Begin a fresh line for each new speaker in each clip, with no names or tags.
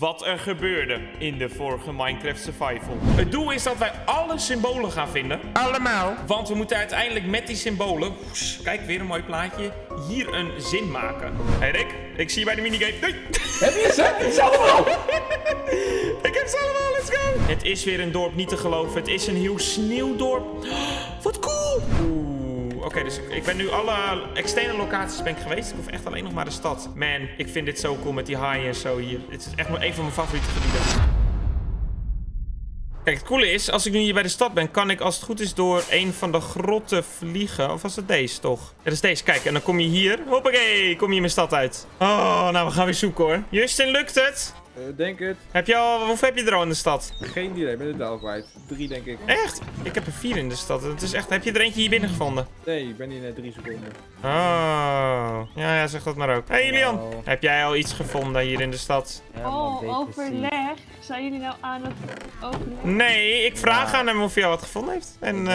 wat er gebeurde in de vorige Minecraft Survival. Het doel is dat wij alle symbolen gaan vinden. Allemaal. Want we moeten uiteindelijk met die symbolen... woes, kijk, weer een mooi plaatje. Hier een zin maken. Hey Rick, ik zie je bij de minigame. Nee.
Heb je ze? Het is allemaal.
Ik heb ze allemaal, let's go! Het is weer een dorp, niet te geloven. Het is een heel sneeuwdorp. Wat cool! Oeh, oké, dus ik, ben nu alle externe locaties ben ik geweest. Ik hoef echt alleen nog maar de stad. Man, ik vind dit zo cool met die haaien en zo hier. Het is echt een van mijn favoriete gebieden. Kijk, het coole is, als ik nu hier bij de stad ben, kan ik als het goed is door een van de grotten vliegen. Of was het deze toch? Dat is deze. Kijk, en dan kom je hier. Hoppakee, kom je mijn stad uit. Oh, nou, we gaan weer zoeken hoor. Justin, lukt het?
Eh, denk het.
Heb je al, hoeveel heb je er al in de stad?
Geen idee, ik ben de taal kwijt. Drie denk ik.
Echt? Ik heb er vier in de stad. Het is echt, heb je er eentje hier binnen gevonden?
Nee, ik ben hier net drie seconden.
Oh. Ja, ja, zeg dat maar ook. Hey Julian,
Hallo.
heb jij al iets gevonden hier in de stad?
Oh, overleg. Zijn jullie nou aan het overleg?
Nee, ik vraag
Ja.
aan hem of hij al wat gevonden heeft.
Ik
En
ben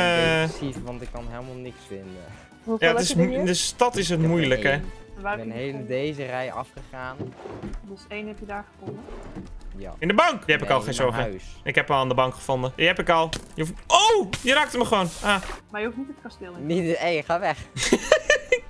eh
want ik kan helemaal niks vinden.
Hoeveel
ja, het is, de stad is het moeilijk, hè?
Waar
Ik ben
je
deze rij afgegaan.
Dus één heb je daar gevonden.
Ja.
In de bank! Die heb ik al, geen zorgen.
huis.
Ik heb al aan de bank gevonden. Die heb ik al. Je hoeft... Oh! Die raakte me gewoon. Ah,
Maar je hoeft niet het kasteel in.
Niet, hé, ga weg.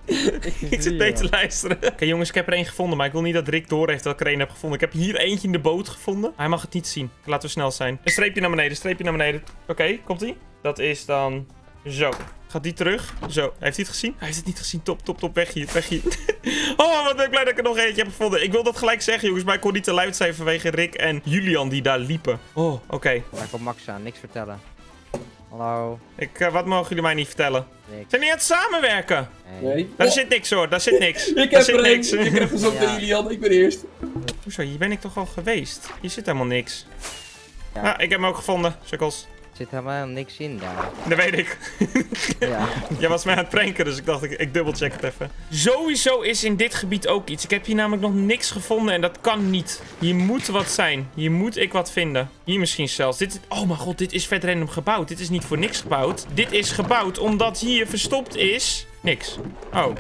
ik zit mee te luisteren. Oké jongens, ik heb er één gevonden. Maar ik wil niet dat Rick door heeft dat ik er één heb gevonden. Ik heb hier eentje in de boot gevonden. Hij mag het niet zien. Laten we snel zijn. Een streepje naar beneden, streepje naar beneden. Oké, komt ie? Dat is dan zo. Gaat die terug? Zo. Heeft hij het gezien? Hij heeft het niet gezien. Top, top, top. Weg hier, weg hier. oh, wat ben ik blij dat ik er nog eentje heb gevonden. Ik wil dat gelijk zeggen, jongens. Maar ik kon niet te luid zijn vanwege Rick en Julian die daar liepen. Oh, oké.
Daar komt Max aan, niks vertellen. Hallo.
Ik, eh, wat mogen jullie mij niet vertellen?
Niks.
Zijn die aan het samenwerken?
Nee.
Nee.
Daar zit niks hoor, daar zit niks.
Ik
daar
heb
zit
er
niks.
een. Ik heb gezocht
Ja.
naar Julian. Ik ben eerst.
Hoezo, hier ben ik toch al geweest? Hier zit helemaal niks.
Ja.
Ah, ik heb hem ook gevonden, sukkels.
Er zit helemaal niks in daar.
Dat weet ik.
Ja.
Jij was mij aan het pranken, dus ik dacht, ik, ik dubbelcheck het even. Sowieso is in dit gebied ook iets. Ik heb hier namelijk nog niks gevonden en dat kan niet. Hier moet wat zijn. Hier moet ik wat vinden. Hier misschien zelfs. Dit, oh mijn god, dit is vet random gebouwd. Dit is niet voor niks gebouwd. Dit is gebouwd omdat hier verstopt is... Niks. Oh.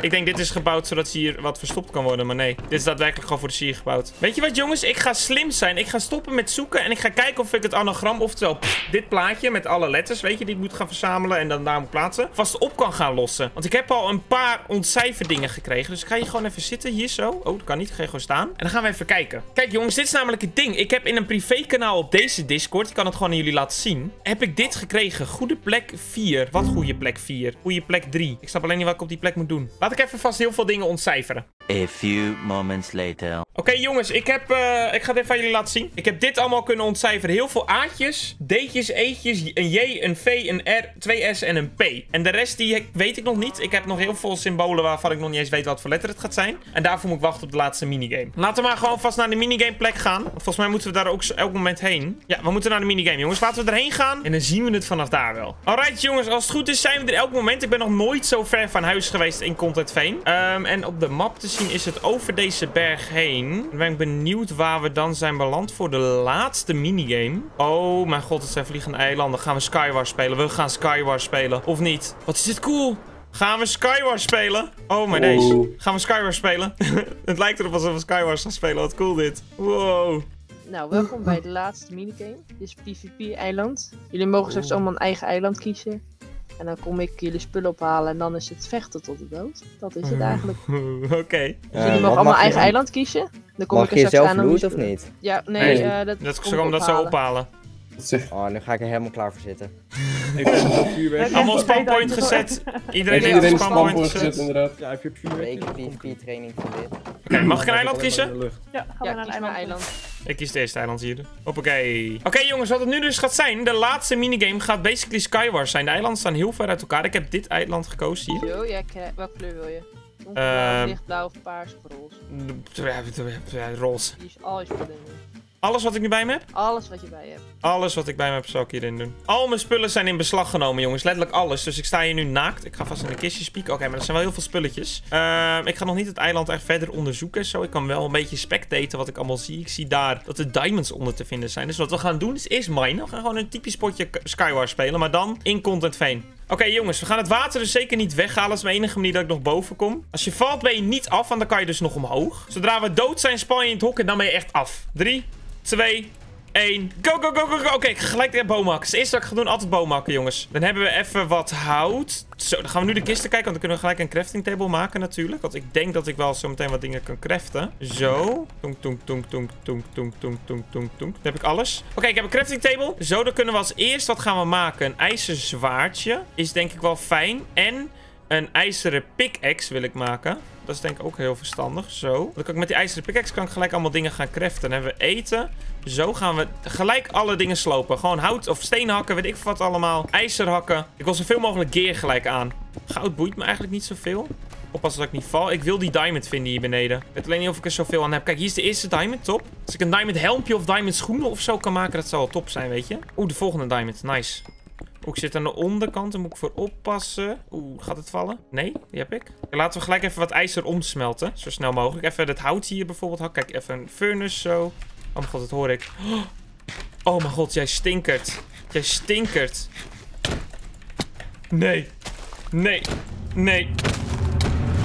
Ik denk dit is gebouwd zodat hier wat verstopt kan worden, maar nee. Dit is daadwerkelijk gewoon voor de sier gebouwd. Weet je wat jongens? Ik ga slim zijn. Ik ga stoppen met zoeken en ik ga kijken of ik het anagram, oftewel dit plaatje met alle letters, weet je, die ik moet gaan verzamelen en dan daar moet plaatsen, vast op kan gaan lossen. Want ik heb al een paar ontcijferdingen gekregen, dus ik ga hier gewoon even zitten, hier zo. Oh, dat kan niet, ik ga gewoon staan. En dan gaan we even kijken. Kijk jongens, dit is namelijk het ding. Ik heb in een privékanaal op deze Discord, ik kan het gewoon aan jullie laten zien, heb ik dit gekregen. Goede plek 4. Wat goede plek 4? Goede plek 3. Ik snap alleen niet wat ik op die plek moet doen. Laat ik even vast heel veel dingen ontcijferen.
A few moments later.
Oké jongens, ik, heb, eh, ik ga het even aan jullie laten zien. Ik heb dit allemaal kunnen ontcijferen. Heel veel A'tjes, D'tjes, E'tjes, een J, een V, een R, twee S en een P. En de rest die weet ik nog niet. Ik heb nog heel veel symbolen waarvan ik nog niet eens weet wat voor letter het gaat zijn. En daarvoor moet ik wachten op de laatste minigame. Laten we maar gewoon vast naar de minigame plek gaan. Volgens mij moeten we daar ook elk moment heen. Ja, we moeten naar de minigame jongens. Laten we erheen gaan en dan zien we het vanaf daar wel. Alright jongens, als het goed is zijn we er elk moment. Ik ben nog nooit zo ver van huis geweest in Content Veen. Ehm, en op de map te zien is het over deze berg heen. Dan ben ik benieuwd waar we dan zijn beland voor de laatste minigame. Oh mijn god, het zijn vliegende eilanden. Gaan we Skywars spelen? We gaan Skywars spelen. Of niet? Wat is dit cool? Gaan we Skywars spelen? Oh, deze.
Oeh.
Gaan we Skywars spelen? het lijkt erop alsof we Skywars gaan spelen. Wat cool dit. Wow.
Nou, welkom bij de laatste minigame. Dit is PvP-eiland. Jullie mogen straks allemaal een eigen eiland kiezen. En dan kom ik jullie spullen ophalen en dan is het vechten tot de dood. Dat is het eigenlijk.
Oké.
Dus jullie mogen allemaal eigen eiland kiezen. Dan kom
Mag
ik er
je
straks
zelf
aan
loot of niet?
Ja, nee,
Nee,
eh, dat,
Dat is
ik
gewoon dat ze
ophalen.
Oh, nu ga ik er helemaal klaar voor zitten.
Ik heb.
Ja,
Allemaal spawnpoint gezet. Iedereen
Heeft
een spawnpoint
gezet,
gezet.
inderdaad.
Ja, heb je
vuurwerk?
PvP training voor dit?
Oké, mag ik een eiland kiezen?
Ja, gaan we Ja, naar een maar eiland.
Ik kies eerste eiland hier. Hoppakee. Oké jongens, wat het nu dus gaat zijn. De laatste minigame gaat basically Skywars zijn. De eilanden staan heel ver uit elkaar. Ik heb dit eiland gekozen hier.
Yo, ja, welke kleur wil je? Donkerblauw, lichtblauw of paars of roze?
Roze.
Die is alles voor.
Alles wat ik nu bij me heb?
Alles wat je bij je hebt.
Alles wat ik bij me heb, zal ik hierin doen. Al mijn spullen zijn in beslag genomen, jongens. Letterlijk alles. Dus ik sta hier nu naakt. Ik ga vast in de kistje spieken. Oké, maar er zijn wel heel veel spulletjes. Ehm, ik ga nog niet het eiland echt verder onderzoeken. Zo, ik kan wel een beetje spectaten wat ik allemaal zie. Ik zie daar dat er diamonds onder te vinden zijn. Dus wat we gaan doen is eerst minen. We gaan gewoon een typisch potje Skywars spelen. Maar dan in Content Veen. Oké, jongens, we gaan het water dus zeker niet weghalen. Dat is mijn enige manier dat ik nog boven kom. Als je valt, ben je niet af, want dan kan je dus nog omhoog. Zodra we dood zijn, span je in het hok en dan ben je echt af. 3, 2, 1. Go, go, go, go, go. Oké, gelijk de boom hakken. Het eerste wat ik ga doen, altijd boom hakken, jongens. Dan hebben we even wat hout. Zo, dan gaan we nu de kisten kijken, want dan kunnen we gelijk een crafting table maken natuurlijk. Want ik denk dat ik wel zo meteen wat dingen kan craften. Zo. Tonk, tonk, tonk, tonk, tonk, tonk, tonk, tonk, tonk, tonk. Dan heb ik alles. Oké, ik heb een crafting table. Zo, dan kunnen we als eerst, wat gaan we maken? Een ijzeren zwaardje. Is denk ik wel fijn. En een ijzeren pickaxe wil ik maken. Dat is denk ik ook heel verstandig. Zo. Dan kan ik met die ijzeren pickaxe kan ik gelijk allemaal dingen gaan craften. Dan hebben we eten. Zo gaan we gelijk alle dingen slopen. Gewoon hout of steen hakken, weet ik wat allemaal. IJzer hakken. Ik wil zoveel mogelijk gear gelijk aan. Goud boeit me eigenlijk niet zoveel. Oppassen dat ik niet val. Ik wil die diamond vinden hier beneden. Ik weet alleen niet of ik er zoveel aan heb. Kijk, hier is de eerste diamond. Top. Als ik een diamond helmpje of diamond schoenen of zo kan maken, dat zou wel top zijn, weet je. Oeh, de volgende diamond. Nice. Oeh, ik zit aan de onderkant. Daar moet ik voor oppassen. Oeh, gaat het vallen? Nee, die heb ik. Laten we gelijk even wat ijzer omsmelten. Zo snel mogelijk. Even het hout hier bijvoorbeeld hakken. Kijk, even een furnace zo. Oh mijn god, dat hoor ik. Oh mijn god, jij stinkert. Jij stinkert. Nee. Nee. Nee.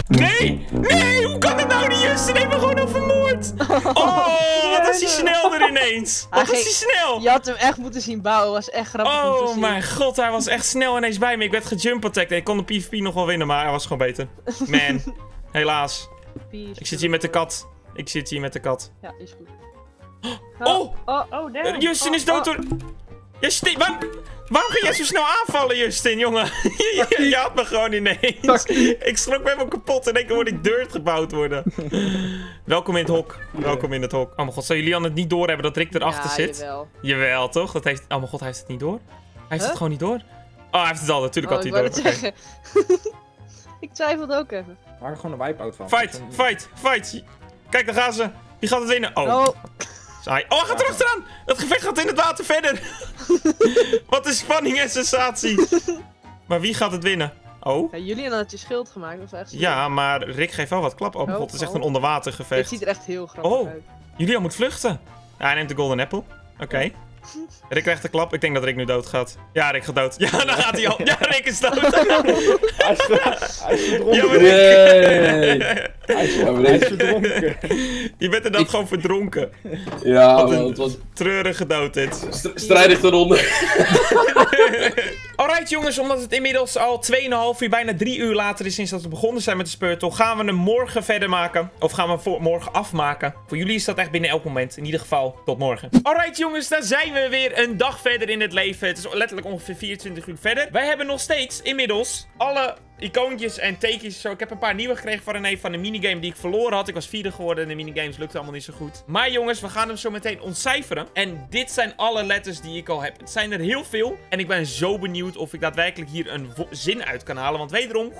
Nee! Nee! Hoe kan het nou niet? Justin heeft me gewoon al vermoord! Oh, wat is hij snel er ineens! Wat is hij snel!
Je had hem echt moeten zien bouwen. was echt grappig om te
Oh
zien.
mijn god, hij was echt snel ineens bij me. Ik werd gejump attacked. Ik kon de PvP nog wel winnen, maar hij was gewoon beter. Man, helaas. Ik zit hier met de kat. Ik zit hier met de kat.
Ja, is goed.
Oh!
Oh,
Oh, damn.
Justin is
oh,
dood door... Jij sti- Waar... Waarom ging jij zo snel aanvallen, Justin, jongen? je, je had me gewoon ineens. ik schrok me helemaal kapot. En ik hoorde ik dirt gebouwd worden. Welkom in het hok. Welkom in het hok. Oh mijn god, zou jullie aan het niet doorhebben dat Rick erachter
ja,
zit?
Jawel.
Jawel, toch? Dat heeft... Oh mijn god, hij heeft het niet door? Hij heeft
Huh?
het gewoon niet door? Oh, hij heeft het al. Natuurlijk
Oh,
had hij door.
zeggen. ik twijfelde ook even.
Maak er gewoon een wipe-out van.
Fight, fight, fight. Kijk, daar gaan ze. Wie gaat het winnen? Oh,
Oh,
saai. Oh, hij gaat erachteraan. Het gevecht gaat in het water verder. Wat een spanning en sensatie. maar wie gaat het winnen? Oh.
ja, jullie hadden het je schild gemaakt. Dat was echt
Ja, maar Rick geeft wel wat klap. Oh mijn god, het is echt
oh.
een onderwatergevecht.
Het ziet er echt heel grappig
Oh.
uit.
Julia moet vluchten. Ja, hij neemt de golden apple. Oké. Rick krijgt de klap. Ik denk dat Rick nu dood gaat. Ja, Rick gaat dood. Ja, dan gaat hij al. Ja, Rick is dood.
Hij is, ge- hij is verdronken.
Ja, maar
Hij is,
Ja, maar
hij is
deze-
verdronken.
Je bent inderdaad gewoon verdronken.
Ja,
Wat
man,
een-
het was
Treurige dood dit.
st strijdig ten onder.
Alright jongens, omdat het inmiddels al 2,5 uur, bijna 3 uur later is sinds dat we begonnen zijn met de speurtocht, gaan we hem morgen verder maken. Of gaan we hem voor morgen afmaken. Voor jullie is dat echt binnen elk moment. In ieder geval, tot morgen. Alright jongens, daar zijn we weer een dag verder in het leven. Het is letterlijk ongeveer 24 uur verder. Wij hebben nog steeds inmiddels alle icoontjes en tekens. Zo, ik heb een paar nieuwe gekregen van René van de minigame die ik verloren had. Ik was vierde geworden en de minigames lukte allemaal niet zo goed. Maar jongens, we gaan hem zo meteen ontcijferen. En dit zijn alle letters die ik al heb. Het zijn er heel veel. En ik ben zo benieuwd of ik daadwerkelijk hier een zin uit kan halen. Want wederom,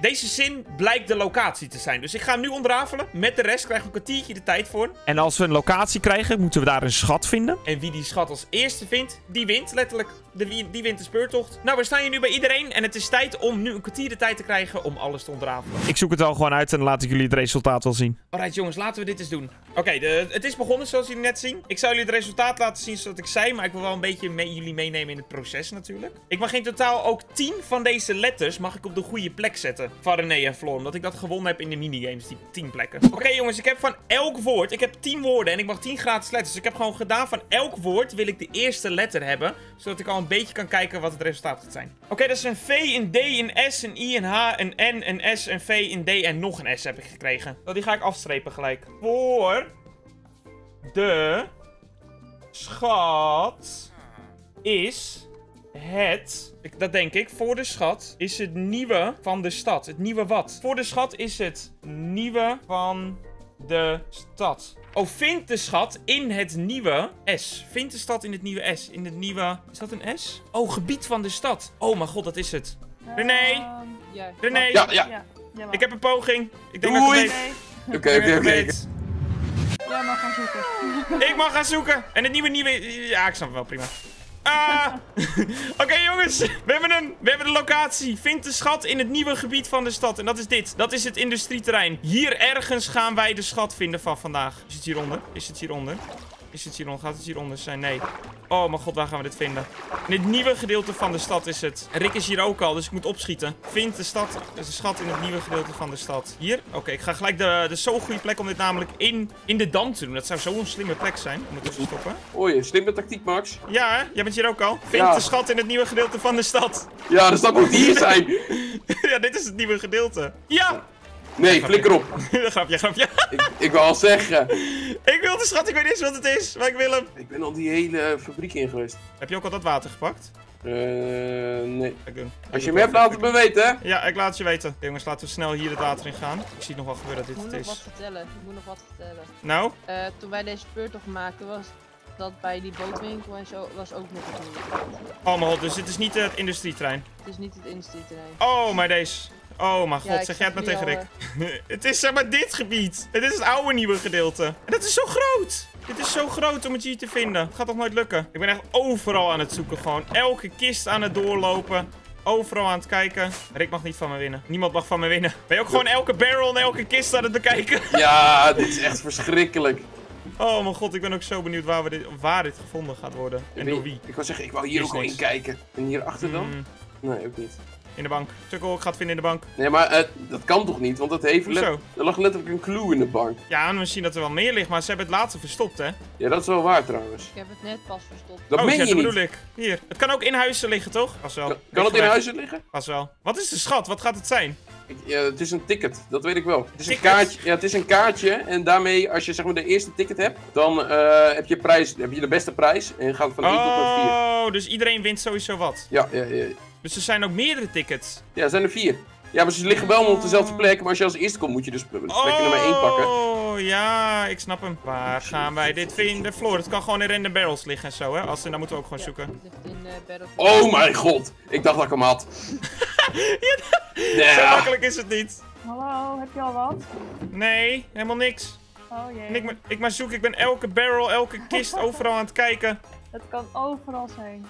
deze zin blijkt de locatie te zijn. Dus ik ga hem nu ontrafelen. Met de rest krijgen we een kwartiertje de tijd voor. En als we een locatie krijgen, moeten we daar een schat vinden. En wie die schat als eerste vindt, die wint. Letterlijk, de, die wint de speurtocht. Nou, we staan hier nu bij iedereen. En het is tijd om nu een kwartier de tijd te krijgen om alles te ontrafelen. Ik zoek het wel gewoon uit en laat ik jullie het resultaat wel zien. Alright jongens, laten we dit eens doen. Oké, het is begonnen zoals jullie net zien. Ik zou jullie het resultaat laten zien zoals ik zei. Maar ik wil wel een beetje mee, jullie meenemen in het proces natuurlijk. Ik mag in totaal ook 10 van deze letters mag ik op de goede plek zetten. Van René en Floor. Omdat ik dat gewonnen heb in de minigames. Die 10 plekken. Oké jongens, ik heb van elk woord. Ik heb 10 woorden en ik mag 10 gratis letters. Dus ik heb gewoon gedaan van elk woord wil ik de eerste letter hebben. Zodat ik al een beetje kan kijken wat het resultaat gaat zijn. Oké, dat is een V, een D, een S, een I, een H, een N, een S, een V, een D en nog een S heb ik gekregen. Nou, die ga ik afstrepen gelijk. Voor de schat is het... Ik, dat denk ik. Voor de schat is het nieuwe van de stad. Het nieuwe wat? Voor de schat is het nieuwe van de stad. Oh, vind de schat in het nieuwe S. Vind de stad in het nieuwe S. In het nieuwe... Is dat een S? Oh, gebied van de stad. Oh mijn god, dat is het. René?
Ehm,
Ja.
René?
Ja, ja.
Ik heb een poging. Ik denk
Oei.
dat ik het
Nee,
Oké, oké,
Ik
oké.
jij mag gaan zoeken.
Ik mag gaan zoeken. En het nieuwe nieuwe... Ja, ik snap het wel, prima. Ah! Oké jongens, we hebben hem. We hebben de locatie. Vind de schat in het nieuwe gebied van de stad. En dat is dit. Dat is het industrieterrein. Hier ergens gaan wij de schat vinden van vandaag. Is het hieronder? Is het hieronder? Is het hieronder? Gaat het hieronder zijn? Nee. Oh mijn god, waar gaan we dit vinden? In het nieuwe gedeelte van de stad is het. Rick is hier ook al, dus ik moet opschieten. Vind de stad, de schat in het nieuwe gedeelte van de stad. Hier? Oké, ik ga gelijk de, de zo goede plek om dit namelijk in, in de dam te doen. Dat zou zo'n slimme plek zijn om het te verstoppen.
Oei, slimme tactiek, Max.
Ja, hè? jij bent hier ook al. Vind
Ja.
de schat in het nieuwe gedeelte van de stad.
Ja, dus dat moet hier zijn.
ja, dit is het nieuwe gedeelte. Ja!
Nee, flikker op.
grapje, grapje.
Ik, ik wil al zeggen.
ik wil de schat, ik weet niet eens wat het is, maar ik wil hem.
Ik ben al die hele fabriek in geweest.
Heb je ook al dat water gepakt?
Eh, nee.
Ik.
Als je hem hebt, laat het me weten?
Ja, ik laat het je weten. Jongens, laten we snel hier het water in gaan. Ik zie nog wel gebeuren dat
Ik
dit
moet
het
nog wat
is.
vertellen. Ik moet nog wat vertellen.
Nou?
Eh, toen wij deze speurtocht maakten was dat bij die bootwinkel en zo was ook nog het nieuwe.
Oh mijn god, dus dit is niet het industrietrein.
Het is niet het industrieterrein.
Oh, maar deze. Oh mijn god,
Ja,
zeg jij het maar tegen Rick. het is zeg maar dit gebied. Het is het oude nieuwe gedeelte. En dat is zo groot. Dit is zo groot om het hier te vinden. Het gaat toch nooit lukken? Ik ben echt overal aan het zoeken gewoon. Elke kist aan het doorlopen. Overal aan het kijken. Rick mag niet van me winnen. Niemand mag van me winnen. Ben je ook gewoon elke barrel en elke kist aan het bekijken?
Ja, dit is echt verschrikkelijk.
Oh mijn god, ik ben ook zo benieuwd waar, we dit, waar dit gevonden gaat worden. En door wie.
Ik wou zeggen, ik wou hier
is
ook wel in kijken. En hier achter dan?
Mm,
Nee, ook niet.
In de bank. Tukkel, ik ga het vinden in de bank.
Nee, maar eh, dat kan toch niet? Want dat heeft er lag letterlijk een clue in de bank.
Ja, misschien dat er wel meer ligt, maar ze hebben het laatste verstopt, hè?
Ja, dat is wel waar trouwens.
Ik heb het net pas verstopt.
Dat
oh,
meen
ja,
je
dat
niet.
bedoel ik. Hier. Het kan ook in huizen liggen, toch? Pas wel.
Kan, het in huizen liggen?
Pas wel. Wat is de schat? Wat gaat het zijn?
Ik- ja, het is een ticket, dat weet ik wel. Het is, een kaartje, ja, het is een kaartje en daarmee, als je zeg maar de eerste ticket hebt, dan eh, heb, je prijs, heb je de beste prijs en gaat van 1 tot en met 4.
Oh, dus iedereen wint sowieso wat.
Ja, ja, ja.
Dus er zijn ook meerdere tickets.
ja, er zijn er 4. Ja, maar ze liggen wel allemaal op dezelfde plek, maar als je als eerste komt moet je dus plek nummer 1 pakken.
Oh, ja, ik snap hem. Waar gaan wij dit vinden? Floor, het kan gewoon in random barrels liggen en zo, hè? Als, dan moeten we ook gewoon zoeken.
Eh
Oh mijn god, ik dacht dat ik hem had.
Zo
Ja.
makkelijk is het niet.
Hallo, heb je al wat?
Nee, helemaal niks.
Oh jee.
En ik, maar, ik maar zoek, ik ben elke barrel, elke kist overal aan het kijken.
Het kan overal zijn.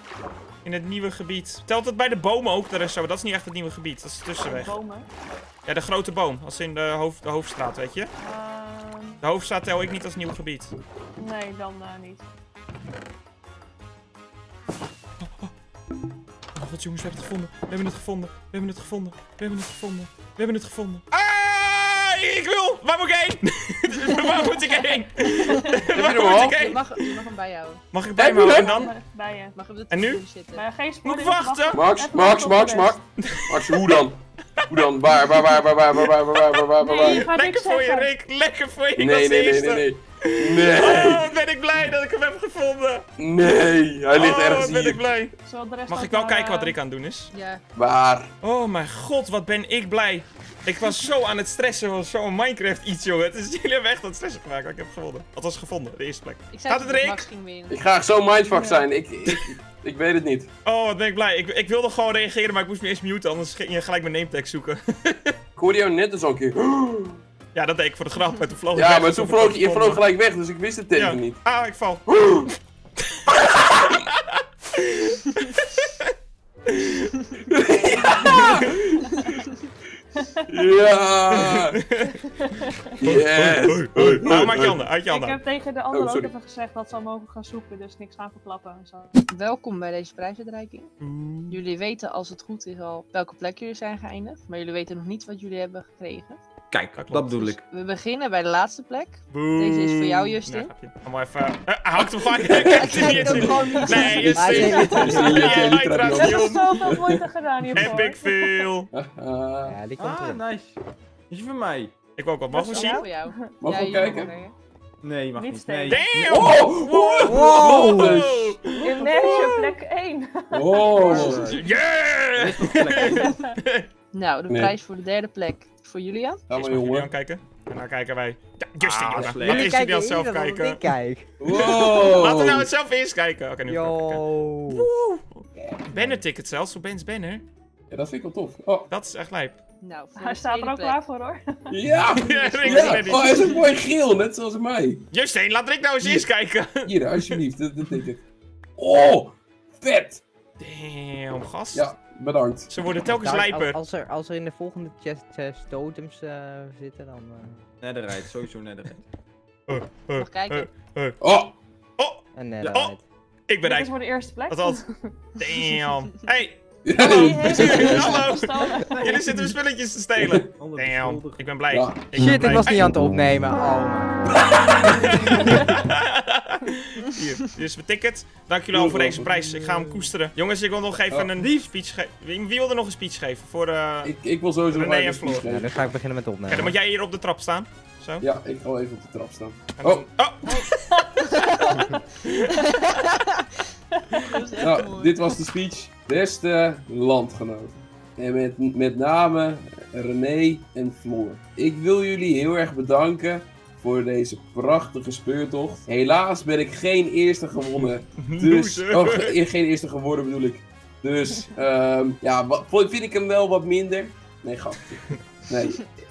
In het nieuwe gebied. Telt het bij de bomen ook daar en zo? Dat is niet echt het nieuwe gebied, dat is de tussenweg.
Bomen.
Ja, de grote boom. Als in de, hoofd, de hoofdstraat, weet je?
Ehm,
De hoofdstraat tel ik niet als nieuw gebied.
nee, dan eh, niet.
Oh god jongens, we hebben het gevonden. We hebben het gevonden. We hebben het gevonden. We hebben het gevonden. We hebben het gevonden. Ah, ik wil! Waar moet ik heen? Waar moet ik heen? Waar moet ik
Je
heen?
mag, je mag hem bijhouden.
Mag ik bij houden
hem?
dan?
Eh, Bij je.
Mag op de
En nu?
zitten.
Maar geen
Moet ik wachten?
Max, Max, Max, Max. Max, hoe dan? Hoe dan? Waar, waar, waar, waar, waar, waar, waar, waar, waar, waar, waar,
Nee,
Lekker voor je. Rick. Lekker voor je. Ik
Nee, nee, nee, nee, nee. Nee,
Oh, wat ben ik blij dat ik hem heb gevonden.
nee, hij ligt
oh,
ergens
ben ik blij. Mag ik wel kijken wat
eh,
Rick aan het doen is?
Ja,
Waar?
Oh mijn god, wat ben ik blij. Ik was zo aan het stressen van zo'n Minecraft iets, jongen. Het is jullie hebben echt aan het stressen gemaakt, maar ik heb gewonnen. Althans gevonden, de eerste plek.
ik
Gaat het, Rick?
Ik ga zo mindfuck zijn. Ik, ik, ik weet het niet.
Oh, wat ben ik blij. Ik, ik wilde gewoon reageren, maar ik moest me eerst muten, anders ging je gelijk mijn nametag zoeken.
Ik hoorde jou net dus al een keer.
ja, dat deed ik voor de grap, en toen vloog
Ja, maar
en
toen vloog je, je
het
vloog gelijk weg, dus ik wist het
Ja.
niet.
Ah, ik val.
Ja! Yes!
Nou, maak je handen, uit je
Ik heb tegen de anderen
Oh,
ook even gezegd dat ze al mogen gaan zoeken, dus niks gaan verklappen en zo.
Welkom bij deze prijsuitreiking. Jullie weten als het goed is al welke plek jullie zijn geëindigd, maar jullie weten nog niet wat jullie hebben gekregen.
Kijk, dat, bedoel ik.
We beginnen bij de laatste plek. Deze is voor jou, Justin.
Ja, maar even... Uh, houd hem vast.
Kijk.
Nee, Justin.
Jij
lijkt
er
aan,
zoveel moeite gedaan hiervoor.
Epic veel.
Ja, die komt
Ah, nice. Is voor mij?
Ik wil ook wat. Mag we zien?
Mag ik kijken?
Nee, je mag
niet. Nee.
Nee.
Damn!
Oh!
Wow!
wow.
wow.
plek 1.
Wow!
Yeah!
nou, de prijs voor de derde plek voor Julian.
Ga maar
Julian kijken. En dan kijken wij. Ja, Justin,
Ah,
jongen. is
kijken
Julian zelf
dat
kijken?
Ik kijk.
Wow!
Laten we nou het zelf eerst kijken. Oké, nu ik kijken.
Yo.
Banner ticket zelfs, zo Ben's banner.
Ja, dat vind ik wel tof. Oh.
Dat is echt lijp.
Nou, voor
Hij staat er ook
plek.
klaar voor hoor.
Ja!
Ja, Rick
Ja! Oh, hij is ook mooi geel, net zoals mij.
Justin, laat Rick nou eens
Hier.
eerst kijken.
Hier, alsjeblieft, dit dit ticket. Oh! Vet!
Damn, gast.
Ja, bedankt.
Ze worden telkens
Daar-
lijper.
als, als, er, als er in de volgende chest, chest totems eh, zitten, dan... eh
Netherite, sowieso netherite.
Uh, uh,
Mag kijken.
uh, uh.
Oh!
Oh,
en
Ja,
netherite.
oh. Ik ben
Dit is
rijk.
voor de eerste plek.
Wat altijd. Damn. Hey, Hallo.
gestolen.
jullie zitten mijn spulletjes te stelen. Damn. Ik ben blij.
Ja.
Ik ben
Shit,
blij.
ik was niet aan het opnemen. Oh,
Hier, hier is mijn ticket. Dank jullie wel voor deze prijs. Ik ga hem koesteren. Jongens, ik wil nog even
Oh.
een speech geven. Wie, wie wil er nog een speech geven? Voor, eh
Ik, ik wil sowieso
René en Floor.
speech
ja,
geven.
dan ga ik beginnen met opnemen.
dan moet jij hier op de trap staan. Zo.
Ja, ik ga even op de trap staan.
Dan- oh.
Echt
Nou, dit was de speech. Beste landgenoten. En met, met name René en Floor. Ik wil jullie heel erg bedanken voor deze prachtige speurtocht. Helaas ben ik geen eerste gewonnen. Dus, oh, ge- geen eerste geworden bedoel ik. Dus, ehm, ja, vind ik hem wel wat minder. Nee, grapje. Nee,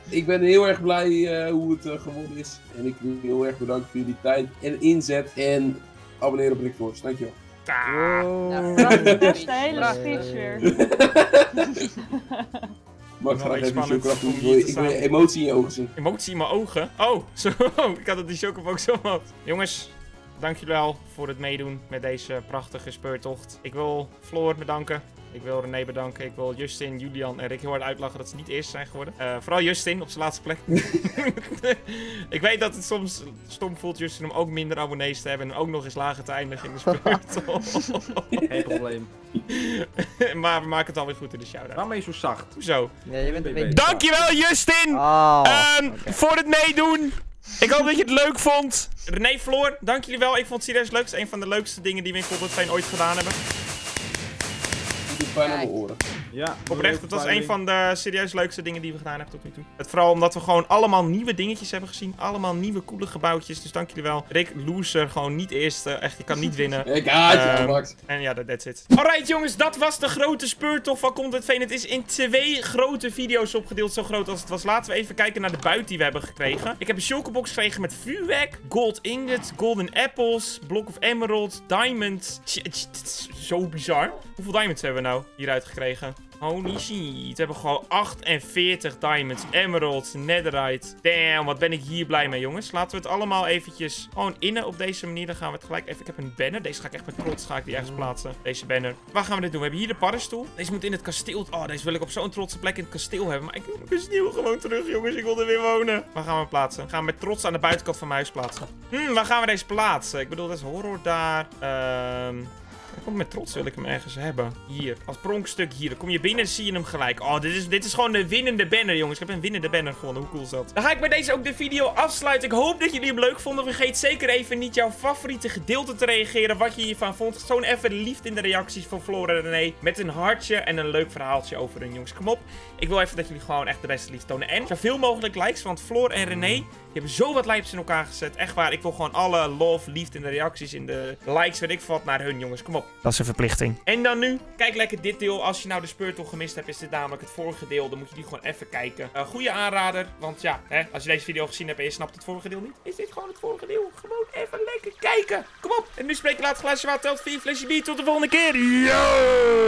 ik ben heel erg blij eh, hoe het eh, geworden is. En ik wil heel erg bedanken voor jullie tijd en inzet. En abonneer op Rick Force. Dankjewel.
Ah.
Wow.
Dat is de hele
Prachtig.
speech weer.
Even Ik
hier
wil,
te
ik wil emotie in je ogen zien.
Emotie in mijn ogen. Oh, zo. Ik had het die chocobo ook zo had. Jongens, dank jullie wel voor het meedoen met deze prachtige speurtocht. Ik wil Floor bedanken. Ik wil René bedanken. Ik wil Justin, Julian en Rick heel hard uitlachen dat ze niet eerst zijn geworden. Eh, vooral Justin op zijn laatste plek. ik weet dat het soms stom voelt, Justin, om ook minder abonnees te hebben. En ook nog eens lager te eindigen in de speurtocht.
Geen probleem.
maar we maken het alweer goed in de shout-out.
Waarom ben je zo zacht?
Hoezo?
Ja, je bent een
Dank
beetje...
Dankjewel, Justin!
Oh,
Ehm. Voor het meedoen. Ik hoop dat je het leuk vond. René, Floor, dank jullie wel. Ik vond het serieus leuk. Het is een van de leukste dingen die we in Coldplay ooit gedaan hebben.
Vai
no
ouro.
Ja.
Oprecht, het was een van de serieus leukste dingen die we gedaan hebben tot nu toe. Het vooral omdat we gewoon allemaal nieuwe dingetjes hebben gezien. Allemaal nieuwe coole gebouwtjes. Dus dank jullie wel. Rick, loser, gewoon niet eerste. Echt, je kan niet winnen.
Ik haat je,
Ehm,
Max.
En ja, that- that's it. Alright jongens, dat was de grote speurtocht van Content Veen. Het is in twee grote video's opgedeeld, zo groot als het was. Laten we even kijken naar de buit die we hebben gekregen. Ik heb een chocobox gekregen met vuurwerk, gold ingots, golden apples, block of emerald, diamond. Tj- tj- tj- Zo bizar. Hoeveel diamonds hebben we nou hieruit gekregen? Holy shit. We hebben gewoon 48 diamonds, emeralds, netherite. Damn, wat ben ik hier blij mee, jongens. Laten we het allemaal eventjes gewoon innen op deze manier. Dan gaan we het gelijk even... Ik heb een banner. Deze ga ik echt met trots ga ik die ergens plaatsen. Deze banner. Waar gaan we dit doen? We hebben hier de paddenstoel. Deze moet in het kasteel... Oh, deze wil ik op zo'n trotse plek in het kasteel hebben. Maar ik wil mijn kasteel gewoon terug, jongens. Ik wil er weer wonen. Waar gaan we hem plaatsen? Gaan we met trots aan de buitenkant van mijn huis plaatsen. Hmm, waar gaan we deze plaatsen? Ik bedoel, dat is horror daar. Ehm... Ik kom met trots wil ik hem ergens hebben. Hier, als pronkstuk hier. Dan kom je binnen en zie je hem gelijk. Oh, dit is, dit is gewoon de winnende banner, jongens. Ik heb een winnende banner gewonnen. Hoe cool is dat? Dan ga ik bij deze ook de video afsluiten. Ik hoop dat jullie hem leuk vonden. Vergeet zeker even niet jouw favoriete gedeelte te reageren. Wat je hiervan vond. Gewoon even liefde in de reacties van Flora en René. Met een hartje en een leuk verhaaltje over hun, jongens. Kom op. Ik wil even dat jullie gewoon echt de beste liefde tonen. En zoveel mogelijk likes, want Floor en René... Die hebben zo wat lijps in elkaar gezet. Echt waar. Ik wil gewoon alle love, liefde in de reacties, in de likes, weet ik wat, naar hun jongens. Kom op. Dat is een verplichting. En dan nu, kijk lekker dit deel. Als je nou de speurtocht gemist hebt, is dit namelijk het vorige deel. Dan moet je die gewoon even kijken. Uh, goede aanrader. Want ja, hè, als je deze video gezien hebt en je snapt het vorige deel niet, is dit gewoon het vorige deel. Gewoon even lekker kijken. Kom op. En nu spreek je laat glaasje water telt 4 flesje bier. Tot de volgende keer. Yo!